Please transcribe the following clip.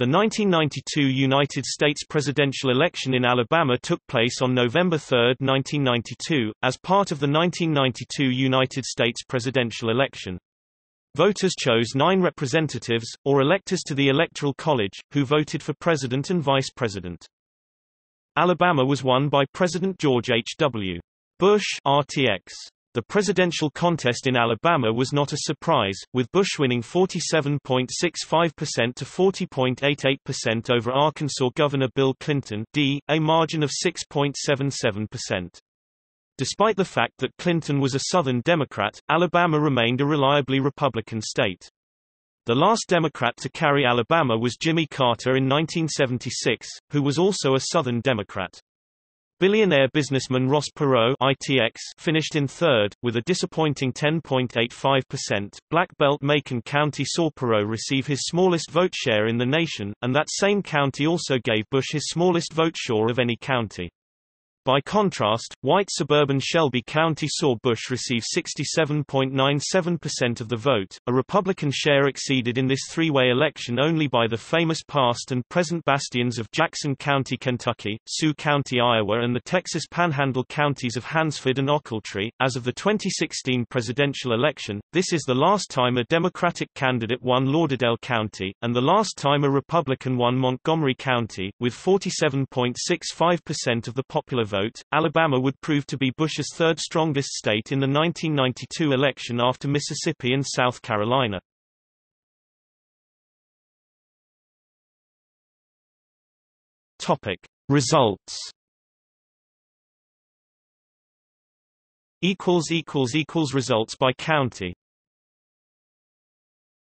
The 1992 United States presidential election in Alabama took place on November 3, 1992, as part of the 1992 United States presidential election. Voters chose nine representatives, or electors to the Electoral College, who voted for president and vice president. Alabama was won by President George H. W. Bush RTX. The presidential contest in Alabama was not a surprise, with Bush winning 47.65% to 40.88% over Arkansas Governor Bill Clinton D, a margin of 6.77%. Despite the fact that Clinton was a Southern Democrat, Alabama remained a reliably Republican state. The last Democrat to carry Alabama was Jimmy Carter in 1976, who was also a Southern Democrat. Billionaire businessman Ross Perot ITX finished in third, with a disappointing 10.85%. Black belt Macon County saw Perot receive his smallest vote share in the nation, and that same county also gave Bush his smallest vote share of any county. By contrast, white suburban Shelby County saw Bush receive 67.97% of the vote. A Republican share exceeded in this three-way election only by the famous past and present bastions of Jackson County, Kentucky, Sioux County, Iowa, and the Texas Panhandle counties of Hansford and Ochiltree. As of the 2016 presidential election, this is the last time a Democratic candidate won Lauderdale County, and the last time a Republican won Montgomery County, with 47.65% of the popular vote, Alabama would prove to be Bush's third strongest state in the 1992 election after Mississippi and South Carolina. Topic. Results Equals equals equals Results by county